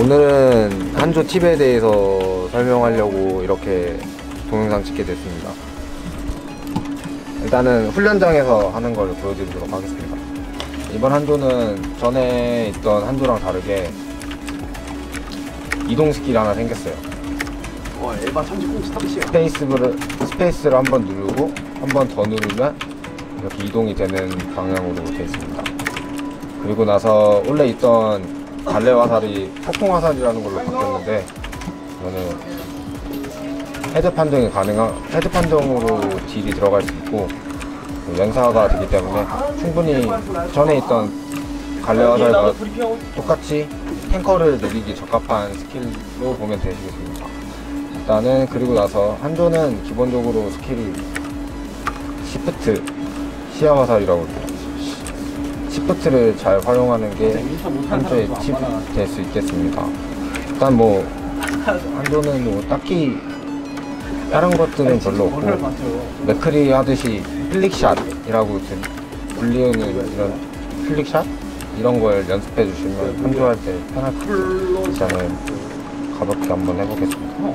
오늘은 한조 팁에 대해서 설명하려고 이렇게 동영상 찍게 됐습니다. 일단은 훈련장에서 하는 걸 보여드리도록 하겠습니다. 이번 한조는 전에 있던 한조랑 다르게 이동 skill이 하나 생겼어요. 와 에바 천지 꽁치 탑시야 space를, space를 한 번 누르고 한 번 더 누르면 이렇게 이동이 되는 방향으로 되어 있습니다. 그리고 나서 원래 있던 갈래 화살이 폭풍 화살이라는 걸로 바뀌었는데 이거는 head 판정이 가능한 head 판정으로 deal이 들어갈 수 있고 그 연사가 되기 때문에 충분히 전에 있던 갈래 화살과 똑같이 tanker를 녹이기 적합한 skill로 보면 되시겠습니다. 일단은 그리고 나서 한조는 기본적으로 skill이 shift 시야 화살이라고 해요. shift를 잘 활용하는 게 한조의 팁이 될 수 있겠습니다. 일단 뭐 한조는 뭐 딱히 다른 것들은 별로 없고 맥크리 하듯이 flick shot이라고 들- 불리우는 이런 flick shot 이런 걸 연습해 주시면 한조할 때 편할 것 같아요. 일단은 가볍게 한번 해보겠습니다.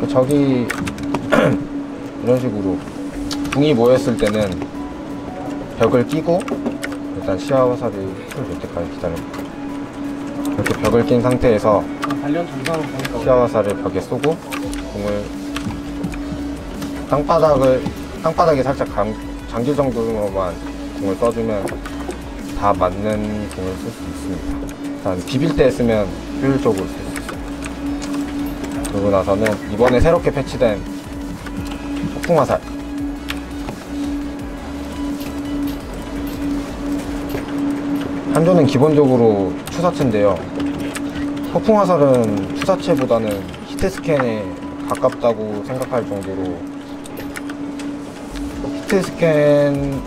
그 저기 이런 식으로 붕이 모였을 때는 벽을 끼고 일단 시야 화살이 풀릴 때까지 기다립니다. 이렇게 벽을 낀 상태에서 시야 화살을 벽에 쏘고 공을 땅바닥을 땅바닥에 살짝 감, 잠길 정도로만 공을 써주면 다 맞는 공을 쓸 수 있습니다. 일단 비빌 때 쓰면 효율적으로 쓸 수 있어요. 그러고 나서는 이번에 새롭게 패치된 폭풍 화살 한조는 기본적으로 투사체인데요. 폭풍 화살은 투사체보다는 hitscan에 가깝다고 생각할 정도로 hitscan과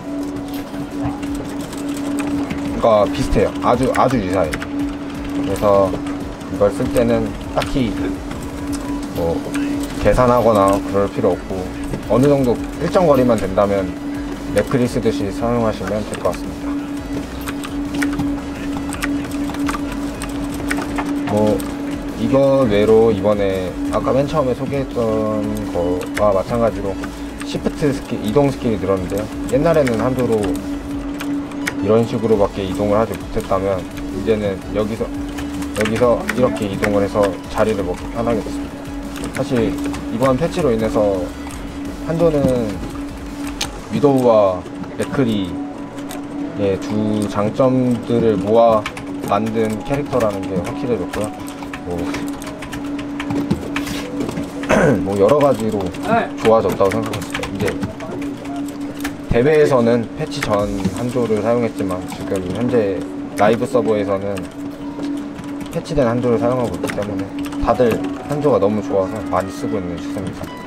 비슷해요. 아주 아주 유사해요. 그래서 이걸 쓸 때는 딱히 뭐 계산하거나 그럴 필요 없고 어느 정도 일정 거리만 된다면 맥크리 쓰듯이 사용하시면 될 것 같습니다. 뭐 이거 외로 이번에 아까 맨 처음에 소개했던 거와 마찬가지로 shift skill 이동 skill이 늘었는데요. 옛날에는 한도로 이런 식으로밖에 이동을 하지 못했다면 이제는 여기서 여기서 이렇게 이동을 해서 자리를 먹기 편하게 됐습니다. 사실 이번 패치로 인해서 한도는 위도우와 맥크리의 두 장점들을 모아 만든 캐릭터라는 게 확실해졌고요. 뭐, 뭐 여러 가지로 좋아졌다고 생각했어요. 이제 대회에서는 패치 전 한조를 사용했지만 지금 현재 라이브 서버에서는 패치된 한조를 사용하고 있기 때문에 다들 한조가 너무 좋아서 많이 쓰고 있는 추세입니다.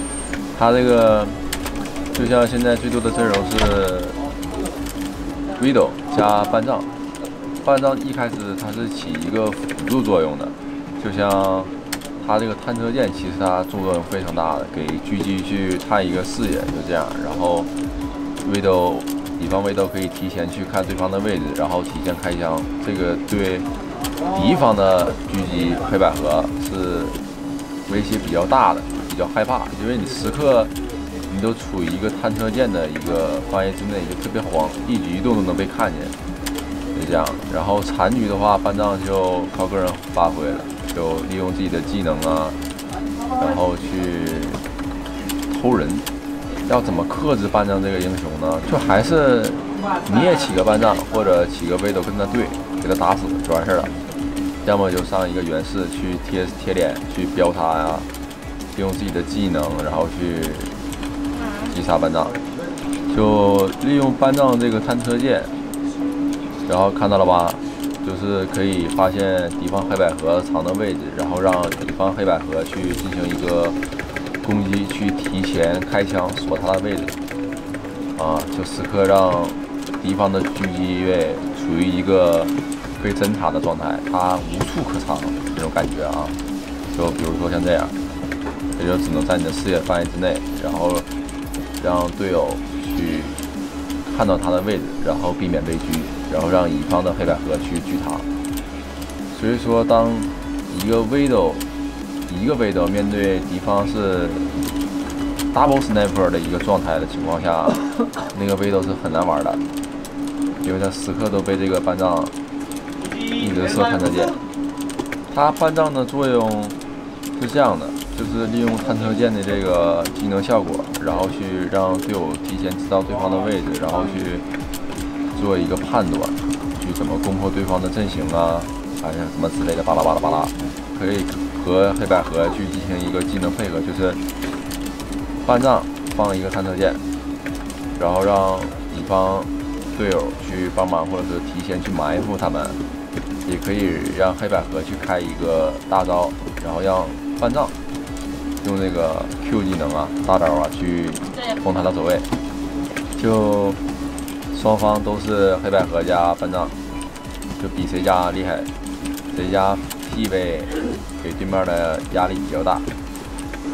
他这个就像现在最多的阵容是 Widow 加半藏，半藏一开始它是起一个辅助作用的，就像它这个探测剑，其实它作用非常大的，给狙击去探一个视野，就这样。然后 Widow 敌方 Widow 可以提前去看对方的位置，然后提前开枪，这个对敌方的狙击黑百合是威胁比较大的，比较害怕，因为你时刻你都处于一个探测剑的一个范围之内，就特别慌，一举一动都能被看见，就这样。然后残局的话，半藏就靠个人发挥了，就利用自己的技能啊，然后去偷人。要怎么克制半藏这个英雄呢？就还是你也起个半藏，或者起个威斗跟他对，给他打死就完事了。要么就上一个源氏去贴贴脸去标他呀，用自己的技能，然后去击杀班长。就利用班长这个探测键，然后看到了吧？就是可以发现敌方黑百合藏的位置，然后让敌方黑百合去进行一个攻击，去提前开枪锁他的位置。啊，就时刻让敌方的狙击位处于一个被侦察的状态，他无处可藏这种感觉啊。就比如说像这样，也就只能在你的视野范围之内，然后让队友去看到他的位置，然后避免被狙，然后让乙方的黑百合去狙他。所以说，当一个 Widow 一个 Widow 面对敌方是 double sniper 的一个状态的情况下，那个 Widow 是很难玩的，因为他时刻都被这个班长一直射看得见。他班长的作用是这样的，就是利用探测键的这个技能效果，然后去让队友提前知道对方的位置，然后去做一个判断，去怎么攻破对方的阵型啊，还是什么之类的，巴拉巴拉巴拉，可以和黑百合去进行一个技能配合，就是半藏放一个探测键，然后让乙方队友去帮忙，或者是提前去埋伏他们。也可以让黑百合去开一个大招，然后让半藏用那个 Q 技能啊、大招啊去封他的走位。就双方都是黑百合加班长，就比谁家厉害，谁家 P 位给对面的压力比较大。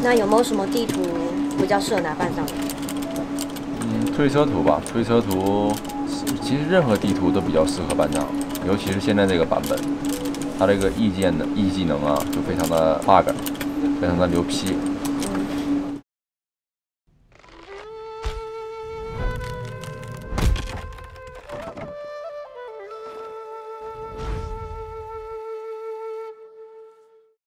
那有没有什么地图比较适合拿班长的？嗯，推车图吧，推车图其实任何地图都比较适合班长。尤其是现在这个版本，它这个 E 键的 E 技能啊，就非常的 bug，非常的牛批